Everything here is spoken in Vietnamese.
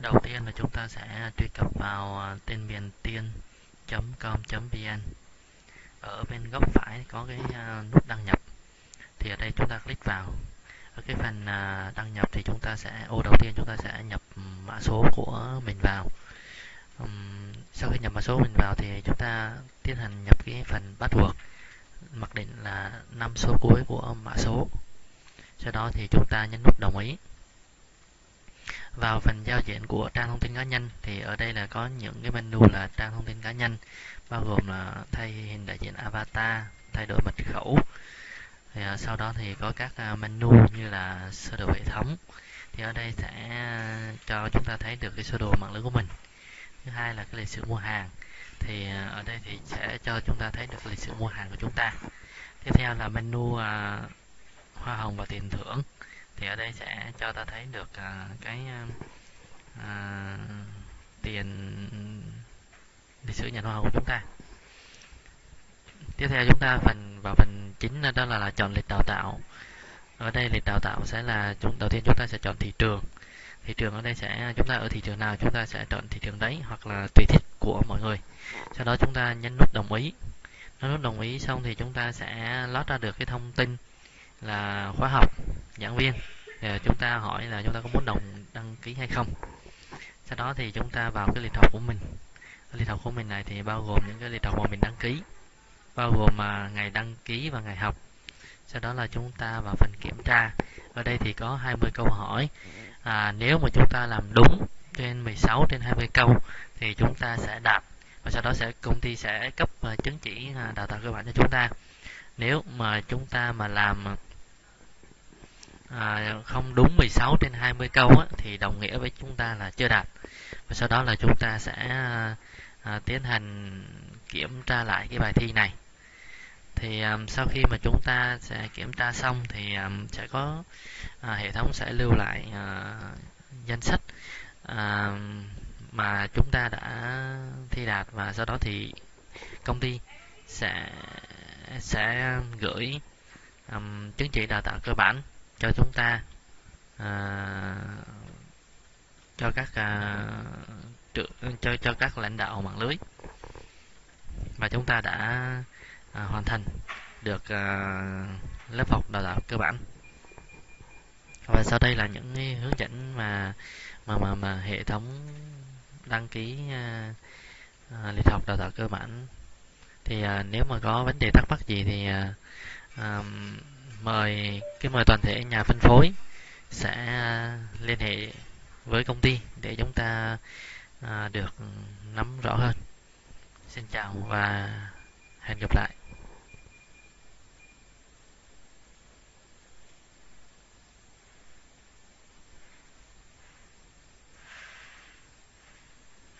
đầu tiên là chúng ta sẽ truy cập vào à, tên miền tiên.com.vn ở bên góc phải có cái à, nút đăng nhập. Thì ở đây chúng ta click vào. Ở cái phần à, đăng nhập thì chúng ta sẽ, ô, đầu tiên chúng ta sẽ nhập ừ, mã số của mình vào. Sau khi nhập mã số mình vào thì chúng ta tiến hành nhập cái phần password, mặc định là năm số cuối của mã số. Sau đó thì chúng ta nhấn nút đồng ý vào phần giao diện của trang thông tin cá nhân thì ở đây là có những cái menu là trang thông tin cá nhân bao gồm là thay hình đại diện avatar thay đổi mật khẩu. Thì à, sau đó thì có các à, menu như là sơ đồ hệ thống. Thì ở đây sẽ à, cho chúng ta thấy được cái sơ đồ mạng lưới của mình. Thứ hai là cái lịch sử mua hàng. Thì ở đây thì sẽ cho chúng ta thấy được lịch sử mua hàng của chúng ta. Tiếp theo là menu à, hoa hồng và tiền thưởng thì ở đây sẽ cho ta thấy được uh, cái uh, tiền lịch sử nhà hoa hồng của chúng ta. Tiếp theo chúng ta phần vào phần chính đó là, là chọn lịch đào tạo. Ở đây lịch đào tạo sẽ là chúng đầu tiên chúng ta sẽ chọn thị trường. Thị trường ở đây sẽ chúng ta ở thị trường nào chúng ta sẽ chọn thị trường đấy hoặc là tùy thích của mọi người. Sau đó chúng ta nhấn nút đồng ý. Nút đồng ý xong thì chúng ta sẽ lót ra được cái thông tin là khóa học giảng viên. À, chúng ta hỏi là chúng ta có muốn đồng đăng ký hay không? Sau đó thì chúng ta vào cái lịch học của mình. Lịch học của mình này thì bao gồm những cái lịch học mà mình đăng ký bao gồm mà ngày đăng ký và ngày học. Sau đó là chúng ta vào phần kiểm tra. Ở đây thì có 20 câu hỏi. À, nếu mà chúng ta làm đúng trên 16 trên 20 câu thì chúng ta sẽ đạt. Và sau đó sẽ công ty sẽ cấp uh, chứng chỉ uh, đào tạo cơ bản cho chúng ta. Nếu mà chúng ta mà làm à, không đúng 16 trên 20 câu á, thì đồng nghĩa với chúng ta là chưa đạt. Và sau đó là chúng ta sẽ à, tiến hành kiểm tra lại cái bài thi này. Thì um, sau khi mà chúng ta sẽ kiểm tra xong thì um, sẽ có à, hệ thống sẽ lưu lại à, danh sách à, mà chúng ta đã thi đạt. Và sau đó thì công ty sẽ sẽ gửi um, chứng chỉ đào tạo cơ bản cho chúng ta à, cho các à, cho cho các lãnh đạo mạng lưới. Và chúng ta đã à, hoàn thành được à, lớp học đào tạo cơ bản. Và sau đây là những cái hướng dẫn mà mà mà mà hệ thống đăng ký à, à, lịch học đào tạo cơ bản. Thì à, nếu mà có vấn đề thắc mắc gì thì à, à, mời, cái mời toàn thể nhà phân phối sẽ à, liên hệ với công ty để chúng ta à, được nắm rõ hơn. Xin chào và hẹn gặp lại.